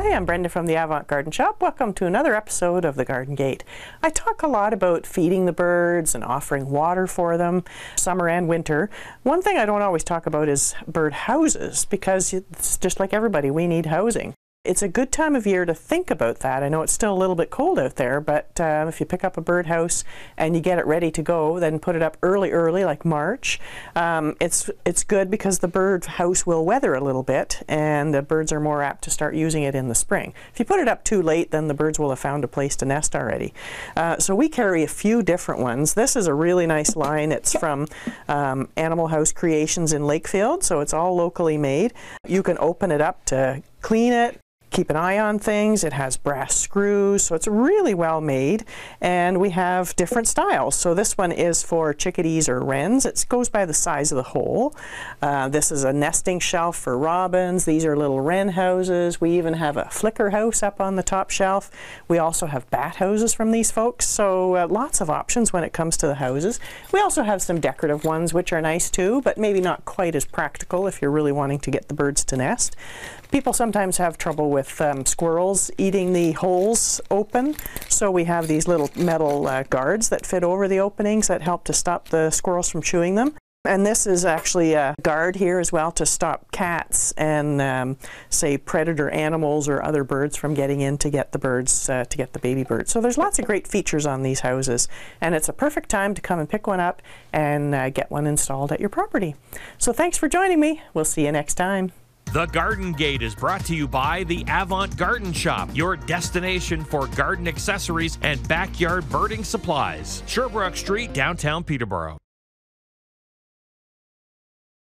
Hi, I'm Brenda from the Avant Garden Shop. Welcome to another episode of The Garden Gate. I talk a lot about feeding the birds and offering water for them, summer and winter. One thing I don't always talk about is bird houses because it's just like everybody, we need housing. It's a good time of year to think about that. I know it's still a little bit cold out there, but uh, if you pick up a birdhouse and you get it ready to go, then put it up early, early, like March. Um, it's it's good because the birdhouse will weather a little bit, and the birds are more apt to start using it in the spring. If you put it up too late, then the birds will have found a place to nest already. Uh, so we carry a few different ones. This is a really nice line. It's from um, Animal House Creations in Lakefield, so it's all locally made. You can open it up to clean it, keep an eye on things. It has brass screws, so it's really well made. And we have different styles. So this one is for chickadees or wrens. It goes by the size of the hole. Uh, this is a nesting shelf for robins. These are little wren houses. We even have a flicker house up on the top shelf. We also have bat houses from these folks. So uh, lots of options when it comes to the houses. We also have some decorative ones, which are nice too, but maybe not quite as practical if you're really wanting to get the birds to nest. People sometimes have trouble with um, squirrels eating the holes open, so we have these little metal uh, guards that fit over the openings that help to stop the squirrels from chewing them. And this is actually a guard here as well to stop cats and um, say predator animals or other birds from getting in to get the birds, uh, to get the baby birds. So there's lots of great features on these houses and it's a perfect time to come and pick one up and uh, get one installed at your property. So thanks for joining me. We'll see you next time. The Garden Gate is brought to you by the Avant Garden Shop, your destination for garden accessories and backyard birding supplies. Sherbrooke Street, downtown Peterborough.